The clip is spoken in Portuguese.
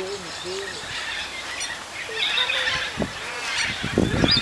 Não sei, não sei.